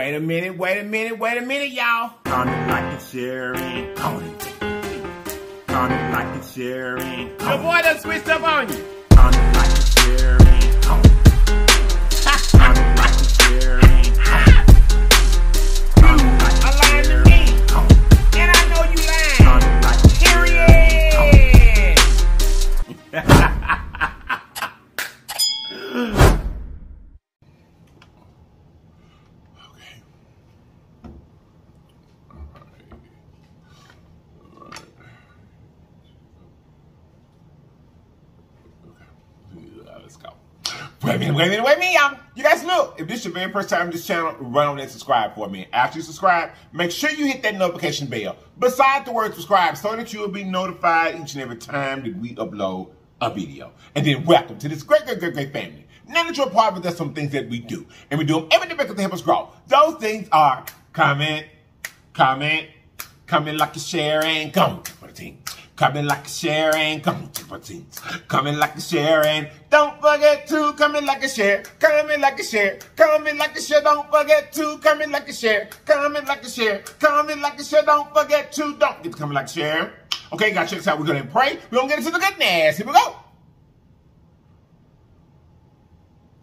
Wait a minute, wait a minute, wait a minute, y'all. Comment, like, share, and comment. Comment, like, and share, and Your boy done switched up on you. Comment, like, share, and comment. Comment, like, and share, Wait a minute, wait a minute, wait a minute, y'all. You guys look, if this is your very first time on this channel, run on and subscribe for me. After you subscribe, make sure you hit that notification bell beside the word subscribe so that you will be notified each and every time that we upload a video. And then welcome to this great, great, great, great family. Now that you're a part of it, there's some things that we do. And we do them every day because they help us grow. Those things are comment, comment, comment, like, and share, and comment for the team. Comment, like, for the team. Comment, like, and share, and don't forget to comment, like, a share. Comment, like, a share. Comment, like, a share. Don't forget to comment, like, a share. Comment, like, a share. Comment, like, and share. Don't forget to don't forget to comment, like, and share. Okay, guys, check this out. We're gonna pray. We're gonna get into the goodness. Here we go.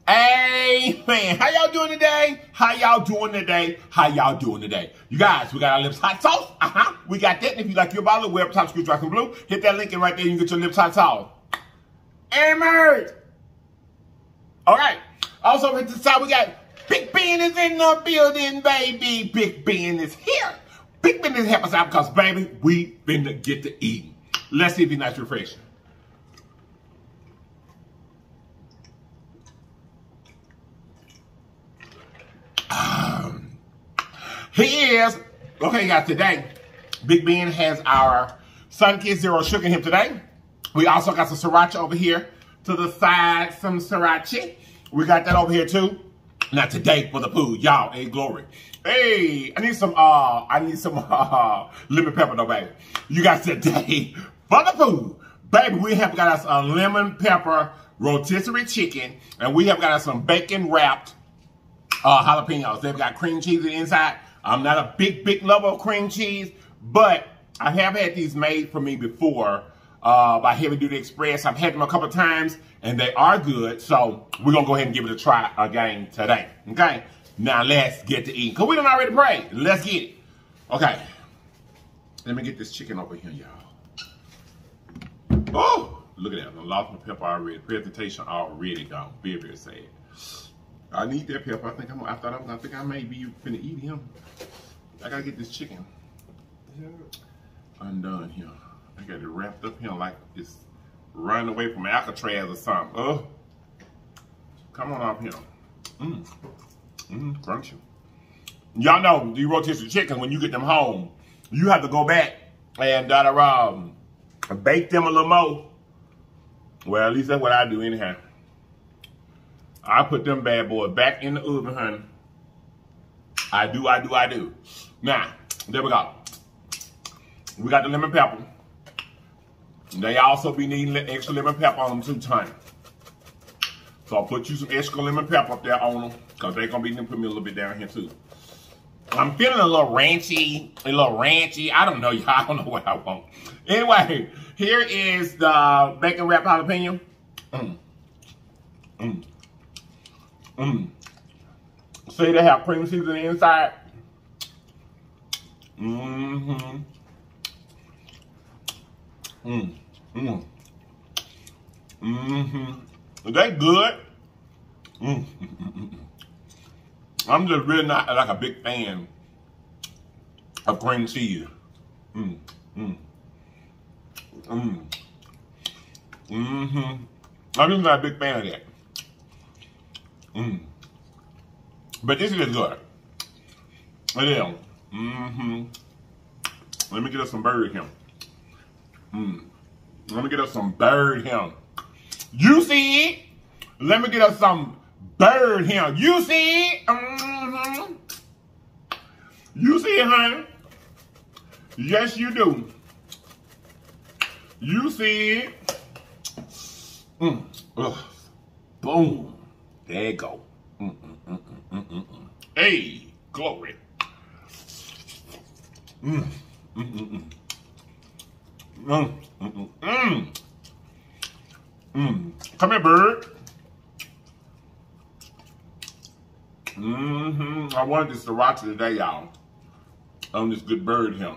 Amen. How y'all doing today? How y'all doing today? How y'all doing today? You guys, we got our LLIPS hot sauce. Uh-huh. We got that. And if you like your bottle, wear up top screw dry blue. Hit that link and right there you can get your LLIPS hot sauce. Amen. All right. Also, at the side, we got Big Ben is in the building, baby. Big Ben is here. Big Ben is helping us out because, baby, we finna get to eating. Let's see if he's nice refreshing. He is. Okay, guys, today, Big Ben has our Sunkist Zero Sugar in him today. We also got some sriracha over here to the side, some sriracha. We got that over here too. Now today for the food, y'all, hey glory. Hey, I need some uh I need some uh lemon pepper though, baby. You guys today for the food. Baby, we have got us a lemon pepper rotisserie chicken, and we have got us some bacon wrapped uh, jalapenos. They've got cream cheese inside. I'm not a big, big lover of cream cheese, but I have had these made for me before uh, by Heavy Duty Express. I've had them a couple times, and they are good. So we're gonna go ahead and give it a try again today. Okay. Now let's get to eating. Cause we done already prayed. Let's get it. Okay. Let me get this chicken over here, y'all. Oh, look at that. I lost my pepper already. Presentation already gone. Very, very sad. I need that pepper. I think I'm. I thought I, was, I think I may be finna eat him. I gotta get this chicken undone here. I got it wrapped up here like it's running away from Alcatraz or something. Oh, come on up here. Mmm, mmm, crunchy. Y'all know the rotisserie chicken when you get them home, you have to go back and uh, um, bake them a little more. Well, at least that's what I do anyhow. I put them bad boys back in the oven, honey. I do, I do, I do. Now, there we go. We got the lemon pepper. They also be needing extra lemon pepper on them too, honey. So I'll put you some extra lemon pepper up there on them, because they're going to be needing to put me a little bit down here too. I'm feeling a little ranchy, a little ranchy. I don't know, y'all. I don't know what I want. Anyway, here is the bacon wrap jalapeno. Mm. Mm. Mm. See, they have cream cheese on the inside. Mm-hmm. Mm. Mm. Mm-hmm. They good. Mm. I'm just really not like a big fan of cream cheese. Mm. Mm. Mm. Mm-hmm. I'm just not a big fan of that. Mm. But this is good. It is. Mm-hmm. Let me get us some bird here. Mm. Let me get us some bird here. You see it? Let me get us some bird here. You see it? Mm-hmm. You see it, honey? Yes, you do. You see it? Mm. Boom. There you go. Mm, mm, mm, mm, mm, mm, mm. Hey, Glory. Mm, mm, mm. Mm, mm, mm, mm. Mm. Come here, bird. Mm-hmm. I wanted this sriracha today, y'all. On this good bird here.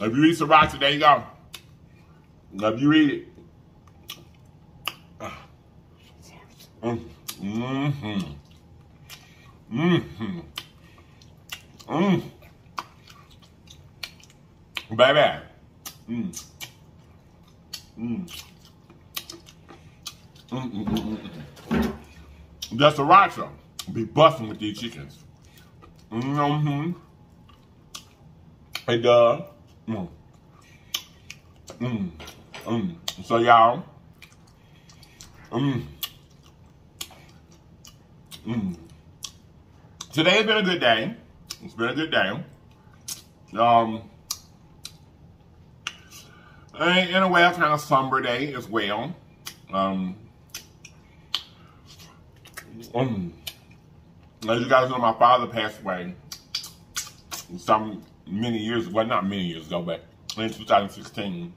If you eat sriracha, there you go. If you eat it. Mm-hmm. Mm-hmm. Mm. Baby. Mm. Mm. Mm, mm, mm, mm. The sriracha be busting with these chickens. Mm-hmm. It does. Mm. Mm. Mm. So y'all. Mm. Mm. Today has been a good day. It's been a good day. Um, in a way, a kind of somber day as well. Um, um, as you guys know, my father passed away some many years, well, not many years ago, but in 2016.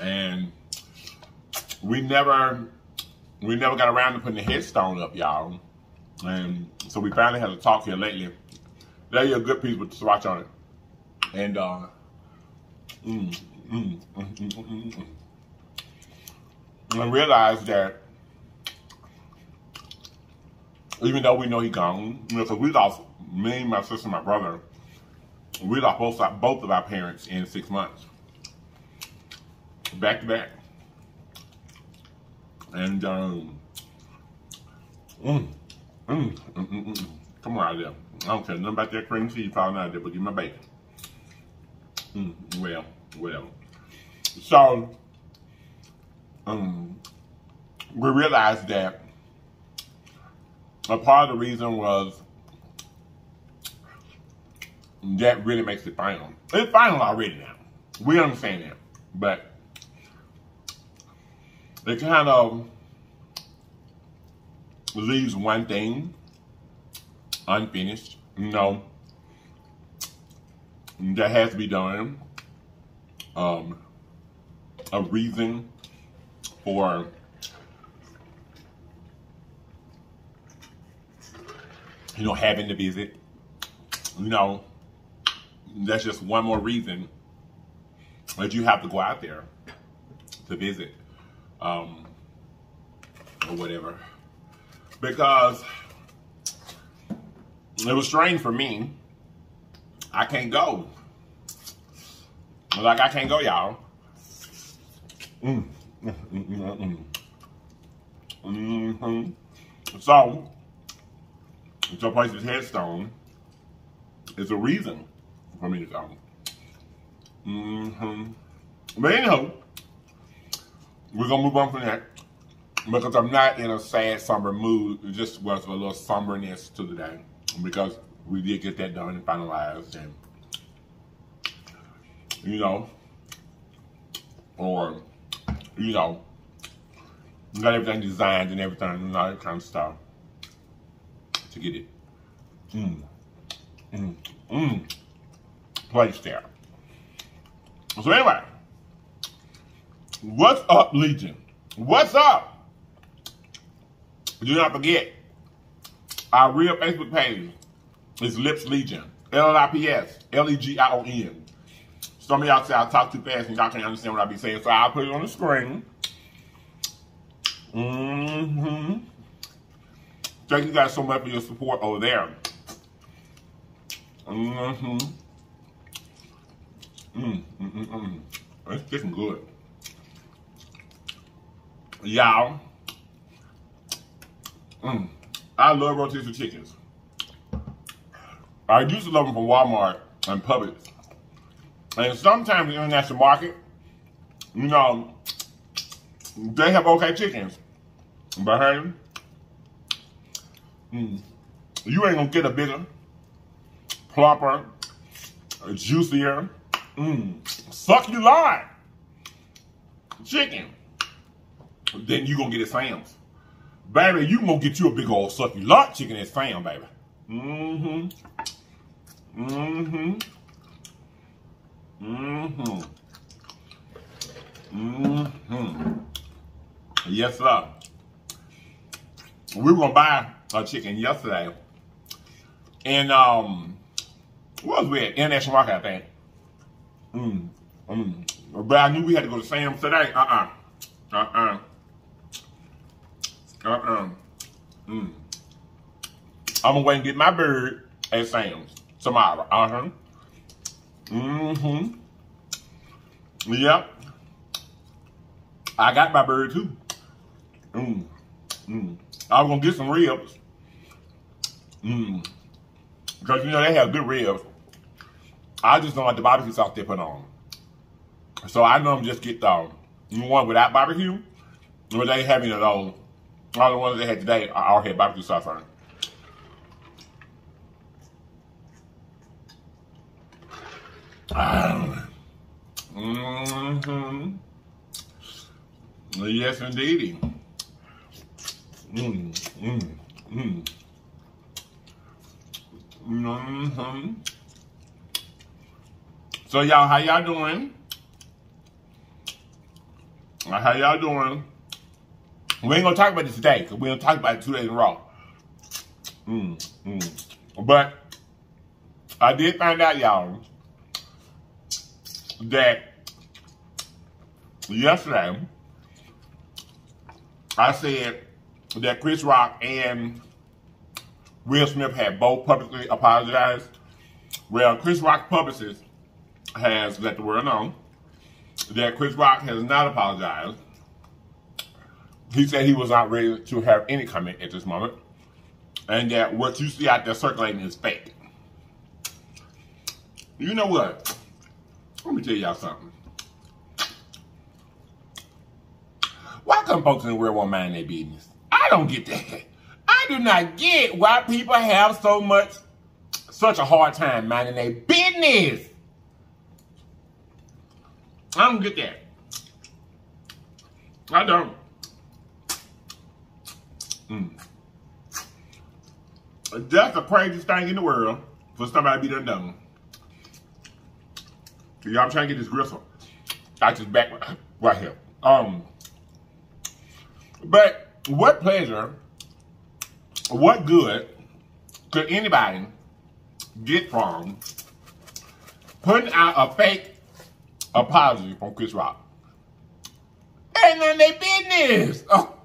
And we never, we never got around to putting the headstone up, y'all. And so we finally had a talk here lately. You a good piece with swatch on it. And, uh, mm, mm, mm, mm, mm, mm. I realized that even though we know he gone, you know, because we lost me, my sister, my brother, we lost both both of our parents in six months, back to back, and um, mm, mm, mm, mm, mm. come on out there. I don't care nothing about that cream cheese falling out there, but give me my bacon. Mm, well, whatever. So, um, we realized that a part of the reason was that really makes it final. It's final already now. We understand that. But it kind of leaves one thing unfinished. You know, that has to be done. Um, a reason for you know, having to visit. You know, that's just one more reason that you have to go out there to visit um, or whatever. Because it was strange for me. I can't go. Like, I can't go, y'all. Mm. Mm, mm, mm, mm. Mm-hmm. So, to place his headstone is a reason for me to go. Mm-hmm. But anyhow, we're gonna move on from that because I'm not in a sad, somber mood. It just was a little somberness to the day because we did get that done and finalized, and you know, or you know, got everything designed and everything and all that kind of stuff to get it mm, mm, mm, placed there. So anyway, what's up, Legion? What's up? Do not forget, our real Facebook page is LLIPS Legion. L-L-I-P-S, L-E-G-I-O-N. Some of y'all say I talk too fast and y'all can't understand what I be saying, so I'll put it on the screen. Mm-hmm. Thank you guys so much for your support over there. Mm-hmm. Mm, mm, mm, mm. It's getting good. Y'all. Mm. I love rotisserie chickens. I used to love them from Walmart and Publix. And sometimes the international market, you know, they have okay chickens. But hey, Mm. You ain't gonna get a bigger, plumper, juicier, mm, suck you chicken. Then you gonna get it Sam's. Baby, you gonna get you a big old succulent chicken and Sam, baby. Mm-hmm. Mm-hmm. Mm-hmm. Mm-hmm. Yes, sir. We were gonna buy a chicken yesterday. And um what was we at? International Market, I think. Mm. Mm. But I knew we had to go to Sam's today. Uh-uh. Uh-uh. Uh-uh. Mm. I'm gonna wait and get my bird at Sam's tomorrow. Uh-huh. Mm-hmm. Yep. I got my bird too. Mm. Mm. I was gonna get some ribs. Mm. Because you know they have good ribs. I just don't like the barbecue sauce they put on. So I know I'm just get the one without barbecue. But they having it on. All the ones they had today are all had barbecue sauce on. Mm-hmm. Yes, indeedy. Mm, mm, mm. Mm-hmm. So y'all, how y'all doing? How y'all doing? We ain't gonna talk about this today, because we gonna talk about it two days in a row. Mm, mm. But I did find out, y'all, that yesterday I said that Chris Rock and Will Smith had both publicly apologized. Well, Chris Rock publicist has let the world know that Chris Rock has not apologized. He said he was not ready to have any comment at this moment. And that what you see out there circulating is fake. You know what? Let me tell y'all something. Why come folks in the world won't mind their business? I don't get that. I do not get why people have so much, such a hard time minding their business. I don't get that. I don't. Mm. That's the craziest thing in the world for somebody to be done done. Y'all, I'm trying to get this gristle I just back right here. Um, but what pleasure, what good could anybody get from putting out a fake apology from Chris Rock? Ain't none of their business. Oh.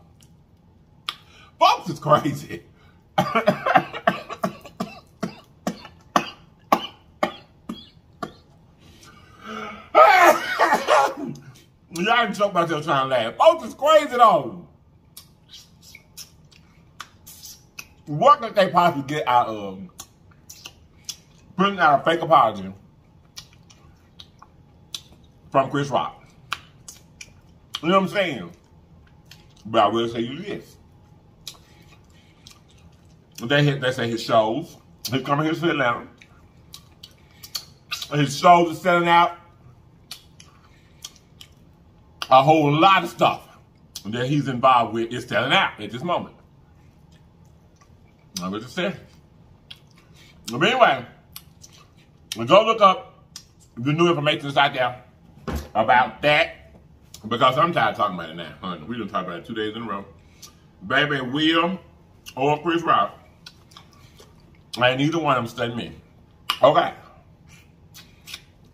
Folks is crazy. Y'all talking about your trying to laugh. Folks is crazy though. What could they possibly get out of um, putting out a fake apology from Chris Rock? You know what I'm saying? But I will say you this. They hit, they say his shows. He's coming here to Atlanta. His shows are selling out a whole lot of stuff that he's involved with is selling out at this moment. I'm just saying. But anyway, go look up the new information that's out there about that because I'm tired of talking about it now, honey. We done talked about it two days in a row. Baby, Will or Chris Rock, and neither one of them studying me. Okay.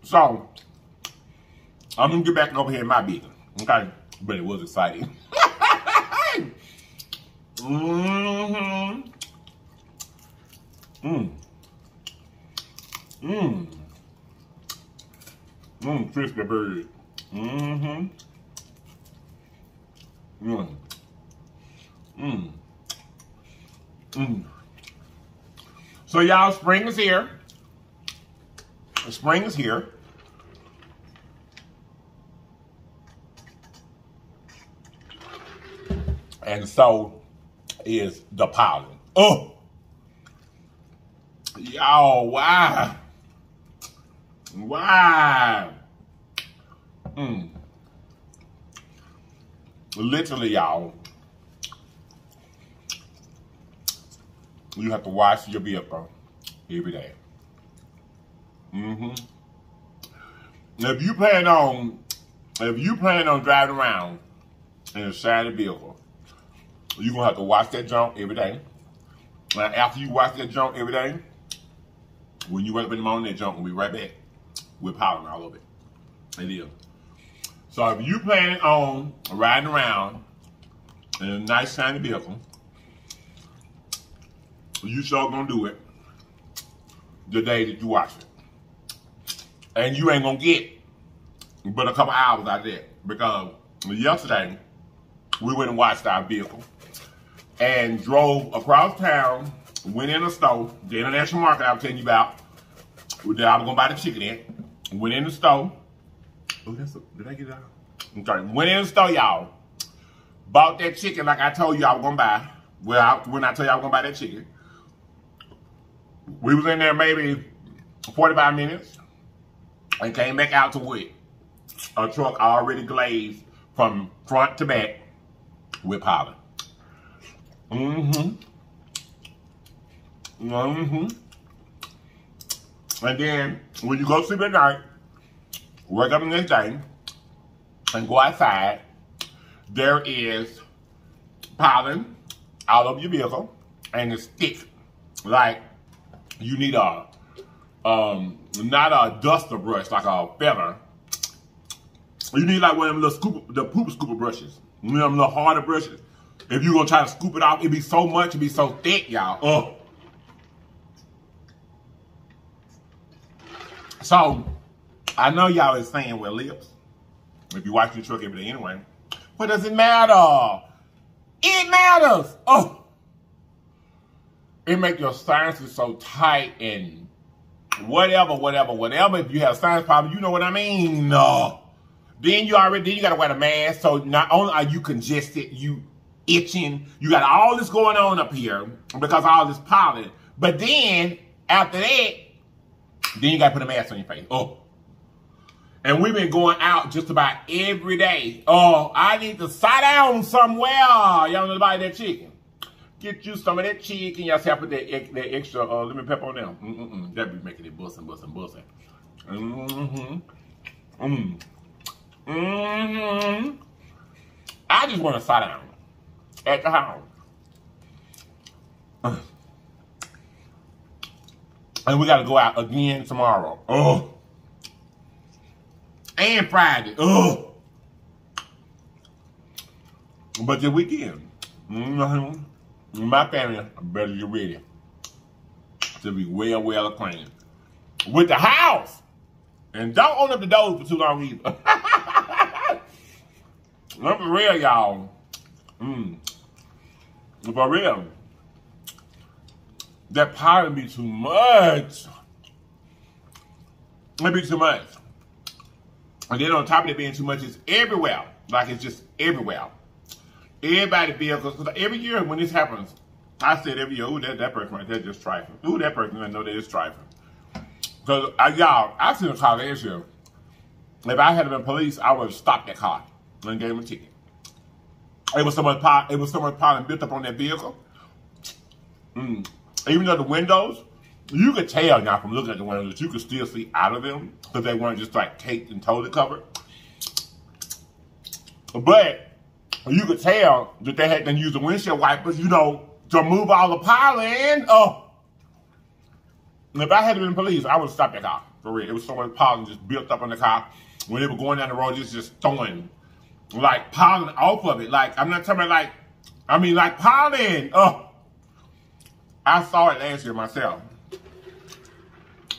So, I'm going to get back over here in my business. Okay? But it was exciting. mm-hmm. Mmm. Mmm. Mmm, crispy bird. Mm-hmm. Mmm. Mmm. Mmm. So y'all, spring is here. The Spring is here. And so is the pollen. Oh! Y'all, why? Why? Mm. Literally, y'all. You have to wash your vehicle every day. Mm-hmm. If you plan on, if you plan on driving around in a shiny vehicle, you're gonna have to wash that junk every day. Now, after you wash that junk every day, when you wake up in the morning, that junk will be right back with powder all over it. It is. So if you plan on riding around in a nice shiny vehicle, you sure gonna do it the day that you watch it. And you ain't gonna get but a couple hours out there because yesterday we went and watched our vehicle and drove across town, went in a store, the international market I was telling you about, that I was gonna buy the chicken in, went in the store. Oh, that's a, did I get it out? I'm sorry. Went in the store, y'all. Bought that chicken like I told you I was gonna buy. Well, I, when I told you I was gonna buy that chicken. We was in there maybe 45 minutes and came back out to what? A truck already glazed from front to back with pollen. Mm-hmm. Mm-hmm. And then when you go sleep at night, wake up the next day, and go outside, there is pollen all over your vehicle, and it's thick. Like you need a um not a duster brush like a feather. You need like one of them little scoop the poop scooper brushes. You know them little harder brushes. If you're gonna try to scoop it off, it'd be so much, it'd be so thick, y'all. Oh. So I know y'all is saying well lips. If you wash your truck every day anyway. What does it matter? It matters. Oh. It make your sinuses so tight and whatever, whatever, whatever. If you have sinus problems, you know what I mean. No. Then you already, then you gotta wear the mask. So not only are you congested, you itching, you got all this going on up here because all this pollen. But then after that, then you gotta put a mask on your face. Oh. And we've been going out just about every day. Oh, I need to sit down somewhere. Y'all know about that chicken. Get you some of that chicken. Y'all see I put that, that extra uh, lemon pepper on them. Mm-mm-mm. That be making it bussin', bussin', bussin'. Mm-hmm. Mm. Mm-hmm. I just want to sit down at the house. And we got to go out again tomorrow. Oh and Friday. Oh. But the weekend, mm-hmm, my family better get ready to be well, well acquainted with the house. And don't open up the doors for too long either. Let me real, y'all. Mm. For real. That probably be too much. It be too much. And then on top of it being too much, it's everywhere. Like it's just everywhere. Everybody feels, because every year when this happens, I said every year, ooh, that, that person right there just trifling. Ooh, that person, I know they is trifling. Because, uh, y'all, I seen a car last year. If I had been police, I would have stopped that car and gave him a ticket. It was so much power, it was so much power built up on that vehicle. Mm. Even though the windows, you could tell now from looking at the windows you could still see out of them because they weren't just like taped and totally covered. But you could tell that they had to use the windshield wipers, you know, to move all the pollen. Oh. If I had been police, I would have stopped that car. For real. It was so much pollen just built up on the car. When they were going down the road, just just throwing like pollen off of it. Like, I'm not talking about like, I mean like pollen. Oh. I saw it last year myself.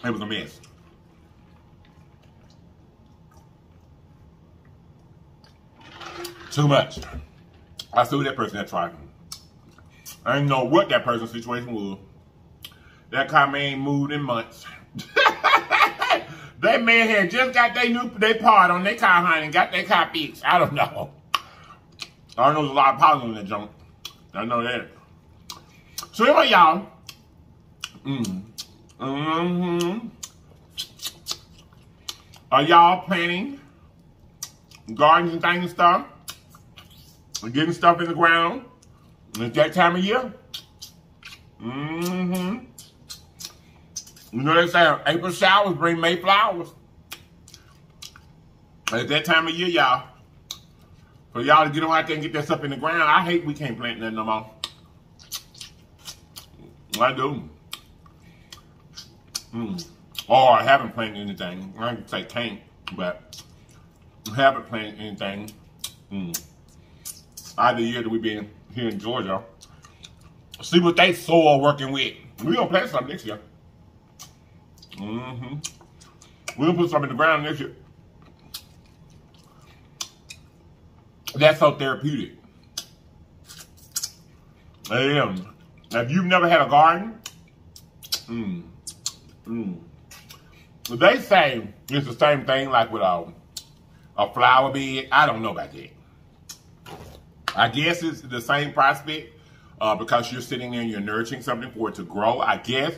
It was a mess. Too much. I sued that person that tried. I didn't know what that person's situation was. That car man moved in months. that man had just got their new they part on their car, honey, and got their car fixed. I don't know. I know there's a lot of problems in that junk. I know that. So anyway, y'all. Mm. Mm-hmm. Are y'all planning gardens and things and stuff? Getting stuff in the ground? It's that time of year? Mm-hmm. You know they say April showers bring May flowers. At that time of year, y'all. For y'all to get on out there and get that stuff in the ground, I hate we can't plant nothing no more. I do. Mm. Or I haven't planted anything. I can say can't, but haven't planted anything. Mm. Either year that we've been here in Georgia. See what they soil working with. We're gonna plant something next year. Mm-hmm. We're gonna put something in the ground next year. That's so therapeutic. And if you've never had a garden, mm, mm, they say it's the same thing like with a, a flower bed. I don't know about that. I guess it's the same prospect uh, because you're sitting there and you're nurturing something for it to grow, I guess.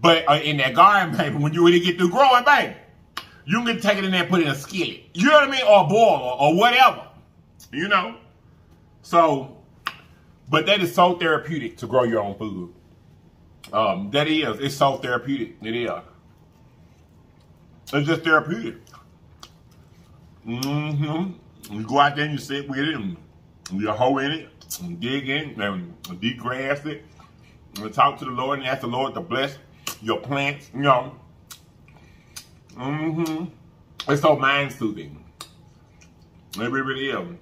But uh, in that garden, baby, when you really get through growing, baby, you can take it in there and put it in a skillet. You know what I mean? Or a boiler or whatever. You know? So, but that is so therapeutic to grow your own food. Um, that is. It's so therapeutic. It is. It's just therapeutic. Mm-hmm. You go out there and you sit with it and you hoe in it and dig in and degrass it and talk to the Lord and ask the Lord to bless your plants, you know. Mm-hmm. It's so mind soothing. It really is.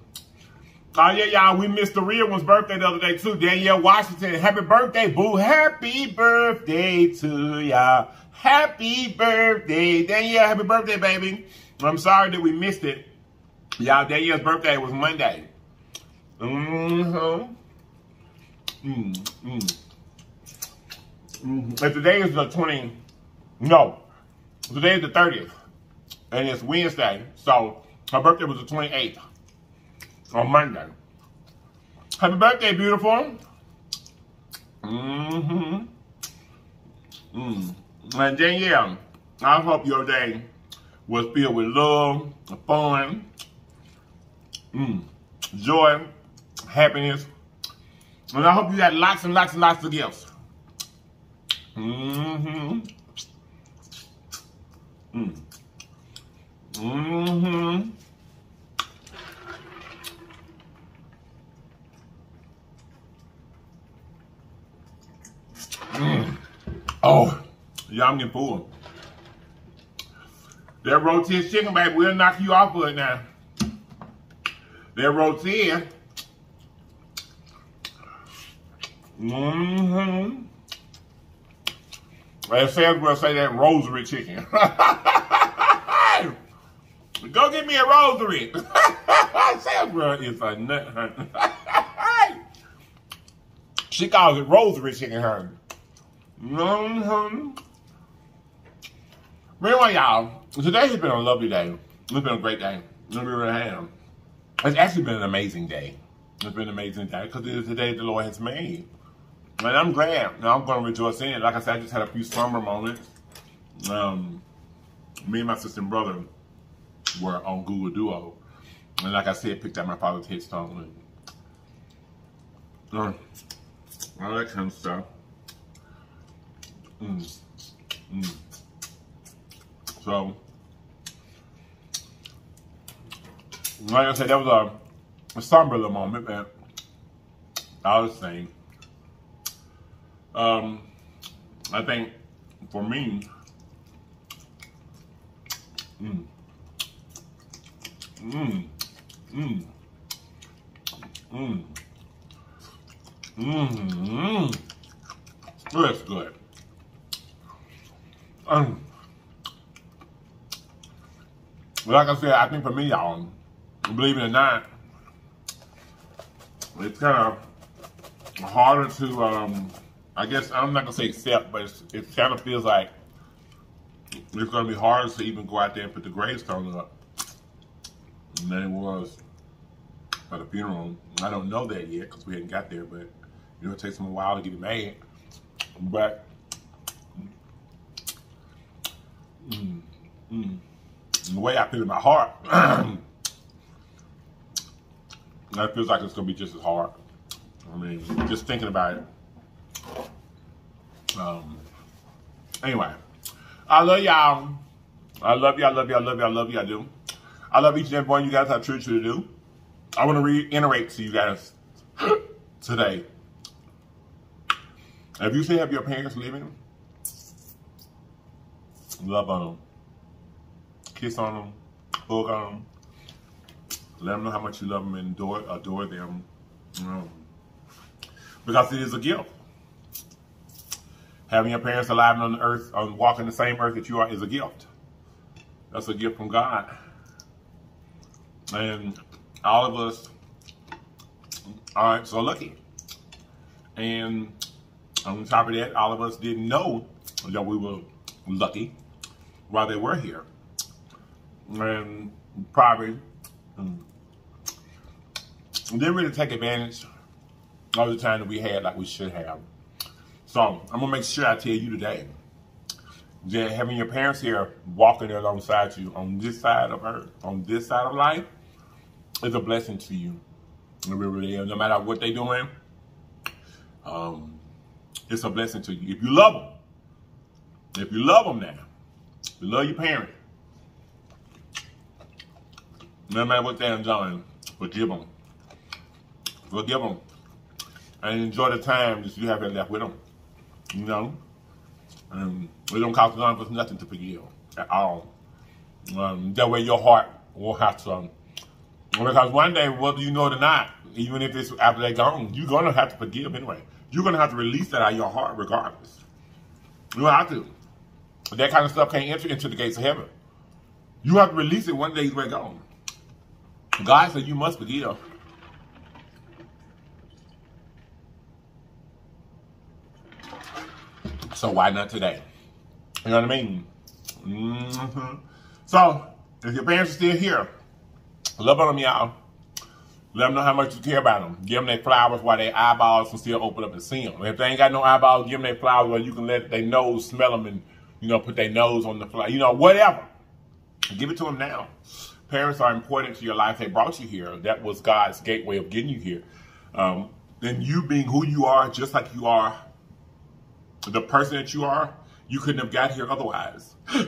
Oh yeah, y'all, we missed the real one's birthday the other day too. Danielle Washington, happy birthday, boo. Happy birthday to y'all. Happy birthday. Danielle, happy birthday, baby. I'm sorry that we missed it. Y'all, Danielle's birthday was Monday. Mm-hmm. Mm, mm. Mm. And today is the 20, no, today is the 30th. And it's Wednesday. So her birthday was the 28th on Monday. Happy birthday, beautiful. Mm-hmm. Mm. And Danielle, I hope your day was filled with love, fun, mm, joy, happiness. And I hope you got lots and lots and lots of gifts. Mm-hmm. Mm. Mm-hmm. Mm. Oh, y'all, I'm getting full. That rotisserie chicken, baby, we'll knock you off of it now. That rotisserie. Mm-hmm. As Sandra say that rosary chicken. Go get me a rosary. Sandra is a nut. she calls it rosary chicken, honey. Mm-hmm. Anyway, y'all, today has been a lovely day. It's been a great day. It really have. It's actually been an amazing day. It's been an amazing day because it is the day the Lord has made. And I'm glad. Now I'm going to rejoice in it. Like I said, I just had a few summer moments. Um, me and my sister and brother were on Google Duo. And like I said, picked out my father's headstone and uh, all that kind of stuff. Mm. Mm. So, like I said, that was a, a somber little moment, but I was saying, um, I think for me, mm, mm, mm, mm, mm, mm, that's good. Um, like I said, I think for me, y'all, believe it or not, it's kind of harder to, um, I guess, I'm not to say accept, but it kind of feels like it's going to be harder to even go out there and put the gravestone up than it was for the funeral. I don't know that yet because we hadn't got there, but you know, it takes them a while to get it made. But mm, mm, the way I feel in my heart, that feels like it's gonna be just as hard. I mean, just thinking about it. Um, anyway, I love y'all. I love you. I love you. I love you. I love you. I do. I love each and every one you guys. I truly, truly do. I want to reiterate to you guys today. If you still have your parents living, love on them, kiss on them, hug on them, let them know how much you love them and adore, adore them. Um, because it is a gift. Having your parents alive on the earth, on walking the same earth that you are, is a gift. That's a gift from God. And all of us are so lucky. And on top of that, all of us didn't know that we were lucky while they were here. And probably um, didn't really take advantage of the time that we had like we should have. So I'm gonna make sure I tell you today that having your parents here walking alongside you on this side of earth, on this side of life, is a blessing to you. It really is. No matter what they're doing, um, it's a blessing to you. If you love them, if you love them now, you love your parent, no matter what they're doing, forgive them. Forgive them. And enjoy the time that you have left with them. You know? Um, it don't cost none of us nothing to forgive at all. Um, that way your heart won't have to. Um, because one day, whether you know it or not, even if it's after they're gone, you're going to have to forgive anyway. You're going to have to release that out of your heart regardless. You have to. That kind of stuff can't enter into the gates of heaven. You have to release it one day you're gone. God said you must forgive. So why not today? You know what I mean? Mm-hmm. So if your parents are still here, love on them, y'all. Let them know how much you care about them. Give them their flowers while their eyeballs can still open up and see them. If they ain't got no eyeballs, give them their flowers where you can let their nose smell them and, you know, put their nose on the flower. You know, whatever. Give it to them now. Parents are important to your life. They brought you here. That was God's gateway of getting you here. Um, and you being who you are, just like you are, the person that you are, you couldn't have got here otherwise.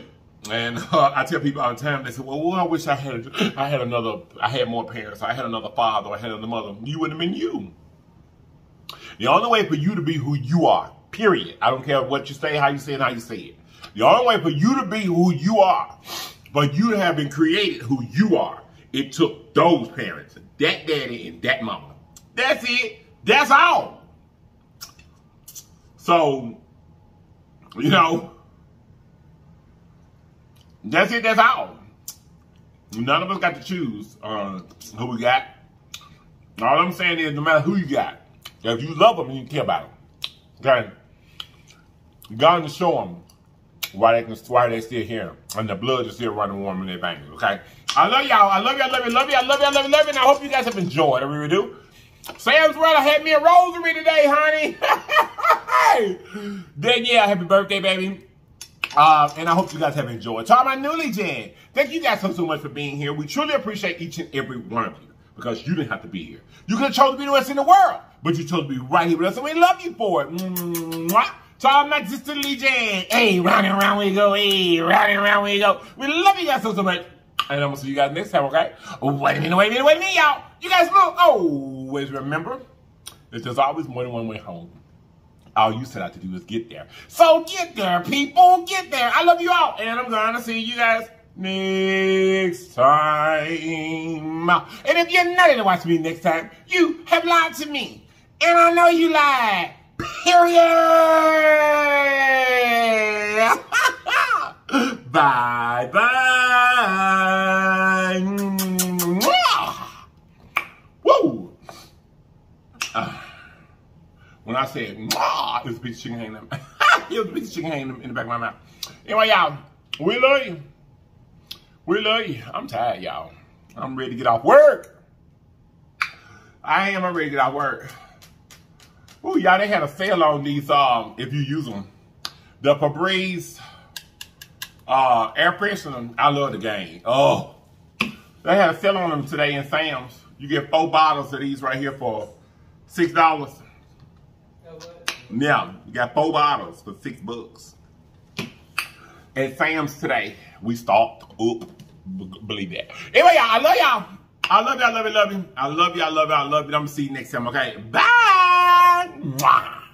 And uh, I tell people all the time, they say, well, well, I wish I had, I had another, I had more parents, I had another father, I had another mother. You wouldn't have been you. The only way for you to be who you are, period. I don't care what you say, how you say it, how you say it. The only way for you to be who you are, but you have been created who you are, it took those parents, that daddy and that mama. That's it. That's all. So, you know, that's it, that's all. None of us got to choose uh, who we got. All I'm saying is no matter who you got, if you love them and you care about them, okay, God to show them why they can, why they still here and the blood is still running warm in their veins, okay? I love y'all. I love. I love you. I love you. I love you. I love you. I love you. And I hope you guys have enjoyed. I really do. Sam's brother had me a rosary today, honey. then yeah, happy birthday, baby. Uh, and I hope you guys have enjoyed. To all my newly gen, thank you guys so, so much for being here. We truly appreciate each and every one of you because you didn't have to be here. You could have chosen to be the rest in the world, but you chose to be right here with us, and we love you for it. Mwah. To all my sister Legion, hey, round and round we go, hey, round and round we go. We love you guys so, so much. And I'm gonna see you guys next time, okay? Wait a minute, wait a minute, wait a minute, y'all. You guys look, always remember that there's always more than one way home. All you set out to do is get there. So get there, people. Get there. I love you all. And I'm going to see you guys next time. And if you're not going to watch me next time, you have lied to me. And I know you lied. Period. bye bye. Woo. Uh, when I said, Mwah, it was a piece of chicken hanging in it was a piece of chicken hanging in the back of my mouth. Anyway, y'all, we love you. We love you. I'm tired, y'all. I'm ready to get off work. I am. I'm ready to get off work. Ooh, y'all, they had a sale on these, um, if you use them. The Febreze uh, air freshener. I love the game. Oh, they had a sale on them today in Sam's. You get four bottles of these right here for $6. Yeah, we got four bottles for six bucks. At Sam's today, we stocked up. Believe that. Anyway, y'all, I love y'all. I love I love you, love you. I love I love I love you. I'm gonna see you next time, okay? Bye! Mwah.